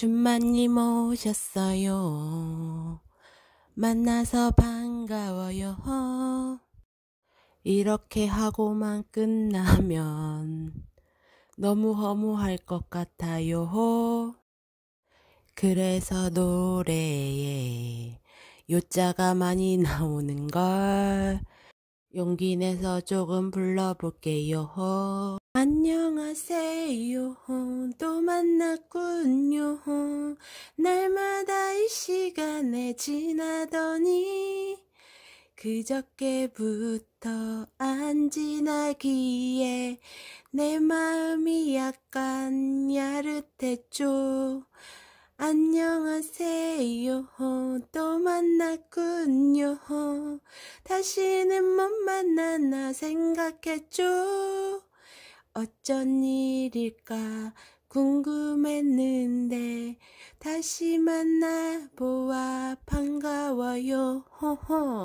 준마님 오셨어요. 만나서 반가워요. 이렇게 하고만 끝나면 너무 허무할 것 같아요. 그래서 노래에 요자가 많이 나오는 걸 용기 내서 조금 불러볼게요. 안녕하세요. 또 만났군요. 날마다 이 시간에 지나더니 그저께부터 안 지나기에 내 마음이 약간 야릇했죠. 안녕하세요. 또 만났군요. 다시는 못 만나나 생각했죠. 어쩐 일일까 궁금했는데 다시 만나보아 반가워요. 호호.